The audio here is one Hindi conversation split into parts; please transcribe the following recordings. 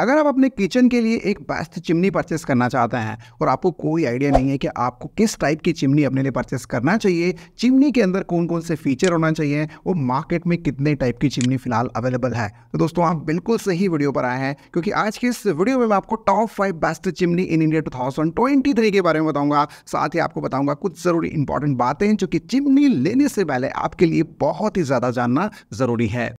अगर आप अपने किचन के लिए एक बेस्ट चिमनी परचेस करना चाहते हैं और आपको कोई आइडिया नहीं है कि आपको किस टाइप की चिमनी अपने लिए परचेस करना चाहिए, चिमनी के अंदर कौन कौन से फीचर होना चाहिए और मार्केट में कितने टाइप की चिमनी फ़िलहाल अवेलेबल है। तो दोस्तों, आप बिल्कुल सही वीडियो पर आए हैं, क्योंकि आज की इस वीडियो में मैं आपको top five best chimney in India two के बारे में बताऊँगा। साथ ही आपको बताऊँगा कुछ ज़रूरी इंपॉर्टेंट बातें जो कि चिमनी लेने से पहले आपके लिए बहुत ही ज़्यादा जानना ज़रूरी है।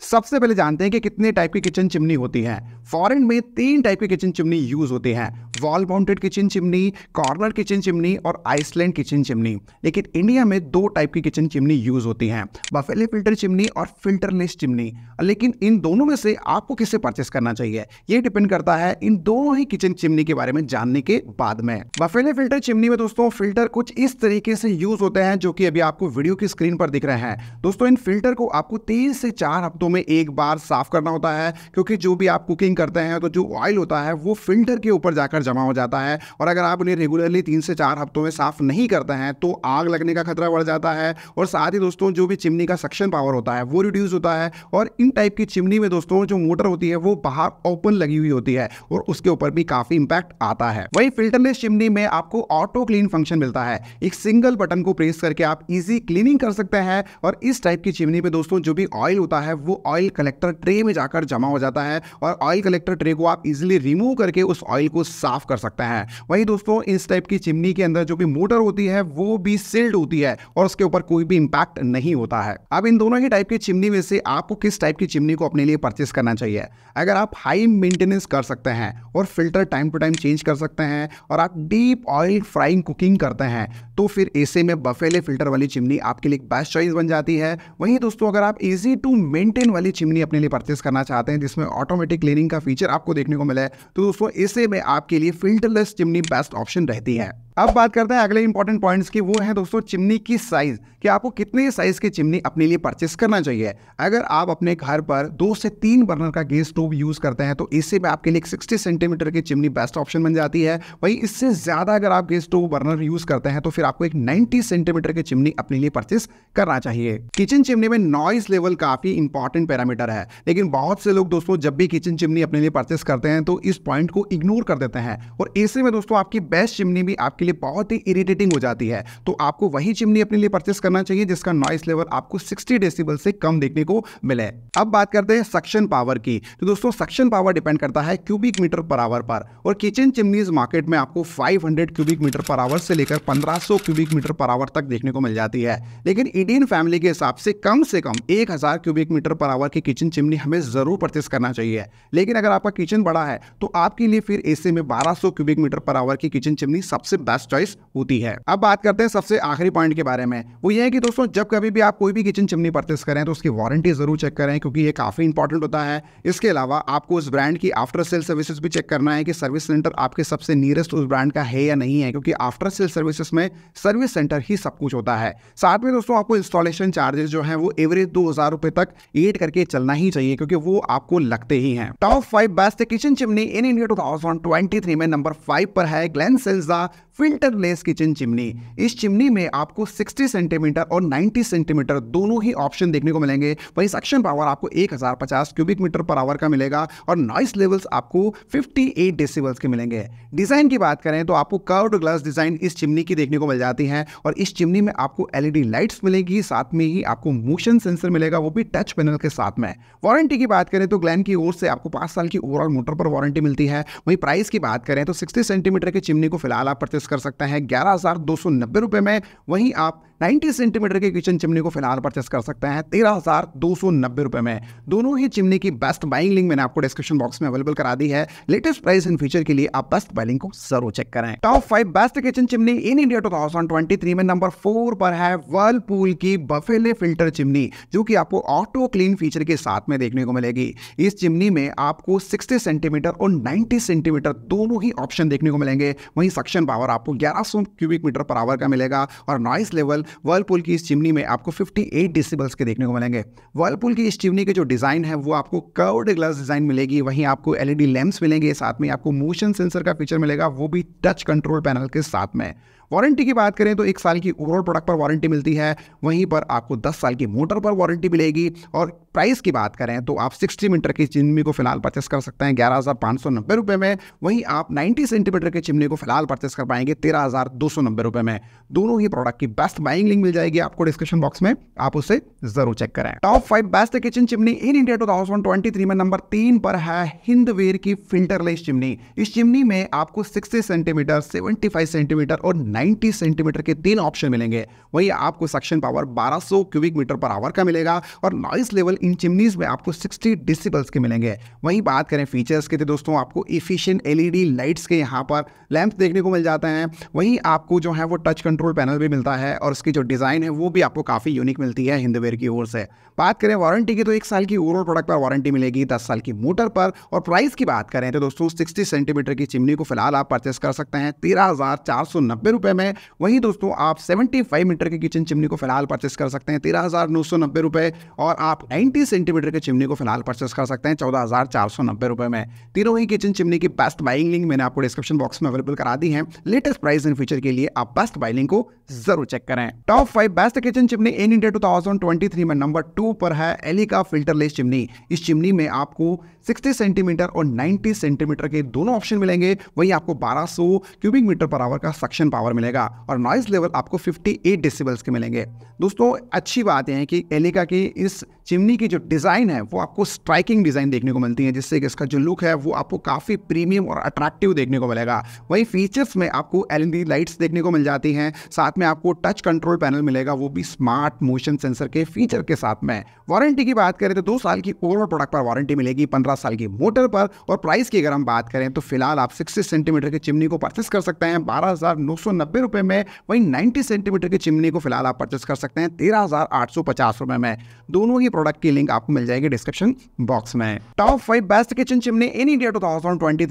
सबसे पहले जानते हैं कि कितने टाइप की किचन चिमनी होती है। फॉरेन में तीन टाइप की किचन चिमनी यूज़ होती हैं। Wall mounted kitchen chimney corner kitchen chimney और आइसलैंड किचन चिमनी लेकिन इंडिया में दो टाइप की किचन चिमनी यूज़ होती हैं बफेले फ़िल्टर चिमनी और फिल्टरलेस चिमनी लेकिन इन दोनों में से आपको किसे परचेस करना चाहिए? ये डिपेंड करता है इन दोनों ही किचन चिमनी के बारे में जानने के बाद में। बफेले फ़िल्टर चिमनी में दोस्तों फ़िल्टर कुछ इस तरीके से यूज़ होते हैं जो कि अभी आपको वीडियो की स्क्रीन पर दिख रहे हैं। दोस्तों इन फ़िल्टर को आपको तीन से चार हफ्तों में एक बार साफ़ करना होता है, क्योंकि जो भी आप कुकिंग करते हैं तो जो ऑयल होता है, वो फ़िल्टर के ऊपर जाकर जमा हो जाता है और अगर आप उन्हें रेगुलरली तीन से चार हफ्तों में साफ़ नहीं करते हैं तो आग लगने का खतरा बढ़ जाता है। और साथ ही दोस्तों, जो भी चिमनी का सक्शन पावर होता है, वो रिड्यूस होता है और इन टाइप की चिमनी में दोस्तों, जो मोटर होती है, वो बाहर ओपन लगी हुई होती है और उसके ऊपर भी काफ़ी इंपैक्ट आता है। वही फिल्टरलेस चिमनी में आपको ऑटो क्लीन फ़ंक्शन मिलता है। एक सिंगल बटन को प्रेस करके आप इजी क्लीनिंग कर सकते हैं और इस टाइप की चिमनी पे दोस्तों, जो भी ऑयल होता है, वो ऑयल कलेक्टर ट्रे में जाकर जमा हो जाता है और ऑयल कलेक्टर ट्रे को आप इजिली रिमूव करके उस ऑयल को साफ़ कर सकते हैं। वही दोस्तों, इस टाइप की चिमनी के अंदर जो भी मोटर होती है, वो भी सिल्ड होती है और उसके ऊपर कोई भी इंपैक्ट नहीं होता है। अब इन दोनों ही टाइप की चिमनी में से आपको किस टाइप की चिमनी को अपने लिए परचेस करना चाहिए? अगर आप हाई मेंटेनेंस कर सकते हैं और filter time to time change कर सकते हैं और आप डीप ऑयल फ्राइंग कुकिंग करते हैं तो फिर ऐसे में बफेले फ़िल्टर वाली चिमनी आपके लिए बेस्ट चॉइस बन जाती है। वहीं दोस्तों, अगर आप इजी टू मेंटेन वाली चिमनी अपने लिए परचेस करना चाहते हैं, जिसमें ऑटोमेटिक क्लीनिंग का फीचर आपको देखने को मिला है तो दोस्तों, ऐसे में आपके लिए फिल्टरलेस चिमनी बेस्ट ऑप्शन रहती है। अब बात करते हैं अगले इंपॉर्टेंट पॉइंट्स की, वो है दोस्तों चिमनी की साइज़ कि आपको कितने साइज़ की चिमनी अपने लिए परचेस करना चाहिए? अगर आप अपने घर पर दो से तीन बर्नर का गैस स्टोव यूज़ करते हैं तो इससे में आपके लिए सिक्सटी सेंटीमीटर की चिमनी बेस्ट ऑप्शन बन जाती है। वही इससे ज़्यादा अगर आप गैस स्टोव बर्नर यूज़ करते हैं तो फिर आपको एक नाइनटी सेंटीमीटर की चिमनी अपने लिए परचेस करना चाहिए। किचन चिमनी में नॉइस लेवल काफ़ी इंपॉर्टेंट पैरामीटर है। लेकिन बहुत से लोग दोस्तों जब भी किचन चिमनी अपने लिए परचेस करते हैं तो इस पॉइंट को इग्नोर कर देते हैं। और ऐसे में दोस्तों आपकी बेस्ट चिमनी भी आपके बहुत ही इरिटेटिंग हो जाती है। तो आपको वही चिमनी अपने लिए परचेस करना चाहिए, जिसका नॉइस लेवल आपको 60 डेसिबल से कम देखने को मिले। अब बात करते हैं सक्शन पावर की। तो दोस्तों सक्शन पावर डिपेंड करता है क्यूबिक मीटर पर आवर पर। और किचन चिमनीज मार्केट में आपको 500 क्यूबिक मीटर पर आवर से लेकर 1500 क्यूबिक मीटर पर आवर तक देखने को मिल जाती है। लेकिन इंडियन फैमिली के हिसाब से कम से कम एक क्यूबिक मीटर पर आवर की किचन चिमनी हमें ज़रूर परचेस करना चाहिए। लेकिन अगर आपका किचन बड़ा है तो आपके लिए फिर ऐसे में बारह क्यूबिक मीटर पर आवर की किचन चिमनी सबसे बेस्ट चॉइस होती है। अब बात करते हैं सबसे आखिरी पॉइंट के बारे में। वो ये है कि दोस्तों, जब कभी भी आप कोई भी किचन चिमनी परचेस करें तो उसकी वारंटी ज़रूर चेक करें, क्योंकि ये काफ़ी इंपॉर्टेंट होता है। इसके अलावा आपको उस ब्रांड की आफ्टर सेल सर्विसेज़ भी चेक करना है कि सर्विस सेंटर आपके सबसे नियरेस्ट उस ब्रांड का है या नहीं है, क्योंकि आफ्टर सेल सर्विसेज़ में सर्विस सेंटर ही सब कुछ होता है। साथ में दोस्तों, आपको इंस्टॉलेशन चार्जेस जो है, वो एवरेज दो हज़ार रुपए तक एड करके चलना ही चाहिए, क्योंकि वो आपको लगते ही हैं। Top five best kitchen chimney in India two thousand twenty three में नंबर फाइव पर है ग्लैन सेल्जा फिल्टरलेस किचन चिमनी। इस चिमनी में आपको 60 सेंटीमीटर और 90 सेंटीमीटर दोनों ही ऑप्शन देखने को मिलेंगे। वही सक्शन पावर आपको 1050 क्यूबिक मीटर पर आवर का मिलेगा और नॉइस लेवल्स आपको 58 डेसिबल्स के मिलेंगे। डिज़ाइन की बात करें तो आपको कर्व्ड ग्लास डिज़ाइन इस चिमनी की देखने को मिल जाती है और इस चिमनी में आपको एलईडी लाइट्स मिलेगी, साथ में ही आपको मोशन सेंसर मिलेगा, वो भी टच पैनल के साथ में। वारंटी की बात करें तो ग्लैन की ओर से आपको पाँच साल की ओवरऑल मोटर पर वारंटी मिलती है। वही प्राइस की बात करें तो सिक्सटी सेंटीमीटर की चिमनी को फ़िलहाल आप परचेस कर सकते हैं। ग्यारह हज़ार दो सौ नब्बे रुपए में। वहीं आप 90 सेंटीमीटर के किचन चिमनी को फ़िलहाल परचेस कर सकते हैं, तेरह हज़ार दो सौ नब्बे रुपए में। दोनों ही चिमनी की बेस्ट बाइंग लिंक मैंने आपको डिस्क्रिप्शन बॉक्स में अवेलेबल करा दी है। लेटेस्ट प्राइस एंड फीचर के लिए आप बेस्ट बाइंग को ज़रूर चेक करें। Top five best kitchen chimney in India two में नंबर फोर पर है वर्लपूल की बफेले फ़िल्टर चिमनी जो कि आपको ऑटो क्लीन फीचर के साथ में देखने को मिलेगी। इस चिमनी में आपको सिक्सटी सेंटीमीटर और नाइनटी सेंटीमीटर दोनों ही ऑप्शन देखने को मिलेंगे। वहीं सक्शन पावर आपको ग्यारह क्यूबिक मीटर पर आवर का मिलेगा और नॉइस लेवल वर्लपूल की इस चिमनी में आपको 58 डिसिबल्स के देखने को मिलेंगे। वर्लपूल की इस चिमनी के जो डिज़ाइन है, वो आपको कर्व्ड ग्लास डिज़ाइन मिलेगी। वहीं आपको एलईडी लैंप्स मिलेंगे साथ में, आपको मोशन सेंसर का फीचर मिलेगा, वो भी टच कंट्रोल पैनल के साथ में। वारंटी की बात करें तो एक साल की ओवरऑल प्रोडक्ट पर वारंटी मिलती है। वहीं पर आपको दस साल की मोटर पर वारंटी मिलेगी। और प्राइस की बात करें तो आप 60 मीटर की चिमनी को फ़िलहाल परचेस कर सकते हैं ग्यारह हज़ार पाँच सौ नब्बे रुपये में। वहीं आप 90 सेंटीमीटर की चिमनी को फ़िलहाल परचेस कर पाएँगे तेरह हज़ार दो सौ नब्बे रुपये में। दोनों ही प्रोडक्ट की बेस्ट बाइंग लिंक मिल जाएगी आपको डिस्क्रिप्शन बॉक्स में। आप उसे ज़रूर चेक करें। Top five best kitchen chimney in India two में नंबर तीन पर है हिंदवेयर की फिल्टरलेस चिमनी। इस चिमनी में आपको sixty centimetre seventy five centimetre और नाइन्टी सेंटीमीटर के तीन ऑप्शन मिलेंगे। वही आपको सक्शन पावर बारह क्यूबिक मीटर पर आवर का मिलेगा और नॉइस लेवल इन चिमनीज में आपको 60 डिसिबल्स के मिलेंगे। वहीं बात करें फीचर्स के तो दोस्तों, आपको इफिशियंट एलईडी लाइट्स के यहाँ पर लैंप देखने को मिल जाते हैं। वहीं आपको जो है वो टच कंट्रोल पैनल भी मिलता है और उसकी जो डिज़ाइन है वो भी आपको काफ़ी यूनिक मिलती है हिंदवेयर की ओर से। बात करें वारंटी की तो एक साल की ओवरऑल प्रोडक्ट पर वारंटी मिलेगी दस साल की मोटर पर। और प्राइस की बात करें तो दोस्तों, सिक्सटी सेंटीमीटर की चिमनी को फ़िलहाल आप परचेस कर सकते हैं। तेरह हज़ार चार सौ नब्बे रुपए में। वहीं दोस्तों, आप सेवेंटी फाइव मीटर की किचन चिमनी को फ़िलहाल परचेस कर सकते हैं। तेरह हज़ार नौ सौ नब्बे रुपए और आप नाइन्टी सेंटीमीटर के चिमनी को फ़िलहाल परचेस कर सकते हैं चौदह हज़ार चार सौ नब्बे रुपए में। तीनों ही किचन चिमनी की बेस्ट बाइंग लिंक मैंने आपको डिस्क्रिप्शन बॉक्स में अवेलेबल करा दी है। लेटेस्ट प्राइस एंड फीचर के लिए आप बेस्ट बाइलिंग को ज़रूर चेक करें। Top five best kitchen chimney in India 2023 में नंबर टू पर है एली का फिल्टरलेस चिमनी इस चिमनी में आपको 60 सेंटीमीटर और 90 सेंटीमीटर के दोनों ऑप्शन मिलेंगे। वहीं आपको 1200 क्यूबिक मीटर पर आवर का सक्शन पावर मिलेगा और नॉइस लेवल आपको 58 डेसिबल्स के मिलेंगे। दोस्तों, अच्छी बात है कि एलिका की इस चिमनी की जो डिज़ाइन है, वो आपको स्ट्राइकिंग डिज़ाइन देखने को मिलती है, जिससे कि इसका जो लुक है, वो आपको काफ़ी प्रीमियम और अट्रैक्टिव देखने को मिलेगा। वहीं फीचर्स में आपको एल लाइट्स देखने को मिल जाती हैं, साथ में आपको टच कंट्रोल पैनल मिलेगा, वो भी स्मार्ट मोशन सेंसर के फीचर के साथ में। वारंटी की बात करें तो दो साल की ओवरऑल प्रोडक्ट पर वारंटी मिलेगी, पंद्रह साल की मोटर पर, और प्राइस की अगर हम बात करें तो फ़िलहाल आप सिक्सटी सेंटीमीटर की चिमनी को परचेस कर सकते हैं, बारह हज़ार नौ सौ नब्बे रुपए में, वहीं नाइन्टी सेंटीमीटर की चिमनी को फ़िलहाल आप परचेस कर सकते हैं, तेरह हज़ार आठ सौ पचास रुपए में। दोनों ही प्रोडक्ट की लिंक आपको मिल जाएगी डिस्क्रिप्शन बॉक्स में। Top five best kitchen chimney in India two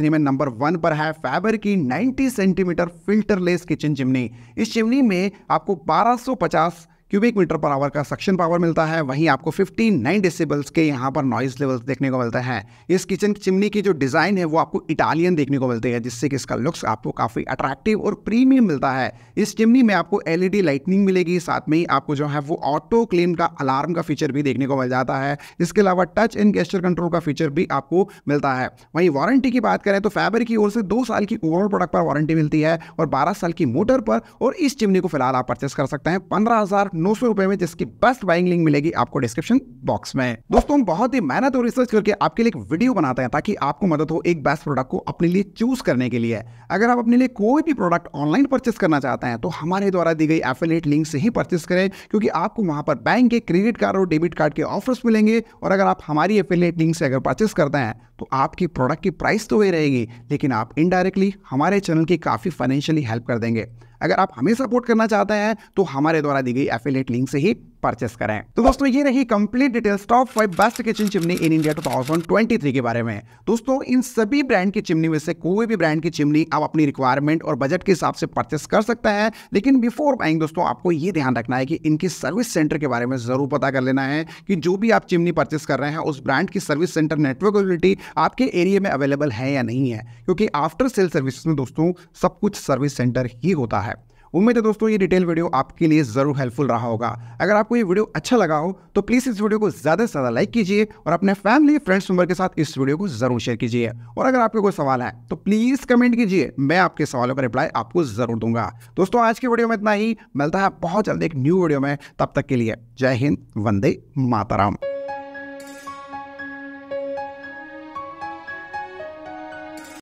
में नंबर वन पर है फैबर की ninety centimetre filterless kitchen chimney इस चिमनी में आपको बारह सौ पचास क्यूबिक मीटर पर आवर का सक्शन पावर मिलता है। वहीं आपको 59 डेसिबल्स के यहाँ पर नॉइज़ लेवल्स देखने को मिलते हैं। इस किचन की चिमनी की जो डिज़ाइन है, वो आपको इटालियन देखने को मिलती है, जिससे कि इसका लुक्स आपको काफ़ी अट्रैक्टिव और प्रीमियम मिलता है। इस चिमनी में आपको एलईडी लाइटनिंग मिलेगी, साथ में ही आपको जो है वो ऑटो क्लीन का अलार्म का फीचर भी देखने को मिल जाता है। इसके अलावा टच एंड गेस्टर कंट्रोल का फीचर भी आपको मिलता है। वहीं वारंटी की बात करें तो फैबर की ओर से दो साल की ओवरऑल प्रोडक्ट पर वारंटी मिलती है और बारह साल की मोटर पर और इस चिमनी को फ़िलहाल आप परचेस कर सकते हैं। पंद्रह नौ सौ रुपए में जिसकी बेस्ट बाइंग लिंक मिलेगी आपको डिस्क्रिप्शन बॉक्स में। दोस्तों, हम बहुत ही मेहनत और रिसर्च करके आपके लिए एक वीडियो बनाते हैं ताकि आपको मदद हो एक बेस्ट प्रोडक्ट को अपने लिए चूज़ करने के लिए। अगर आप अपने लिए कोई भी प्रोडक्ट ऑनलाइन परचेस करना चाहते हैं तो हमारे द्वारा दी गई एफिलेट लिंक से ही परचेस करें, क्योंकि आपको वहाँ पर बैंक के क्रेडिट कार्ड और डेबिट कार्ड के ऑफर्स मिलेंगे और अगर आप हमारी एफिलेट लिंक से अगर परचेस करते हैं तो आपकी प्रोडक्ट की प्राइस तो वही रहेगी, लेकिन आप इनडायरेक्टली हमारे चैनल की काफ़ी फाइनेंशियली हेल्प कर देंगे। अगर आप हमें सपोर्ट करना चाहते हैं तो हमारे द्वारा दी गई एफिलेट लिंक से ही परचेस करें। तो दोस्तों, ये रही complete details top five best kitchen chimney in India 2023 के बारे में। दोस्तों, इन सभी ब्रांड की चिमनी में से कोई भी ब्रांड की चिमनी आप अपनी रिक्वायरमेंट और बजट के हिसाब से परचेस कर सकते हैं। लेकिन बिफोर बाइंग दोस्तों, आपको ये ध्यान रखना है कि इनकी सर्विस सेंटर के बारे में ज़रूर पता कर लेना है कि जो भी आप चिमनी परचेस कर रहे हैं, उस ब्रांड की सर्विस सेंटर नेटवर्क आपके एरिया में अवेलेबल है या नहीं है। क्योंकि आफ्टर सेल सर्विस में, दोस्तों, सब कुछ सर्विस सेंटर ही होता है। उम्मीद है दोस्तों, ये डिटेल वीडियो आपके लिए ज़रूर हेल्पफुल रहा होगा। अगर आपको ये वीडियो अच्छा लगा हो तो प्लीज़ इस वीडियो को ज़्यादा से ज़्यादा लाइक कीजिए और अपने फैमिली फ्रेंड्स मेंबर के साथ इस वीडियो को ज़रूर शेयर कीजिए। और अगर आपके कोई सवाल है तो प्लीज़ कमेंट कीजिए, मैं आपके सवालों का रिप्लाई आपको ज़रूर दूँगा। दोस्तों, आज की वीडियो में इतना ही। मिलता है बहुत जल्द एक न्यू वीडियो में। तब तक के लिए जय हिंद, वंदे माताराम।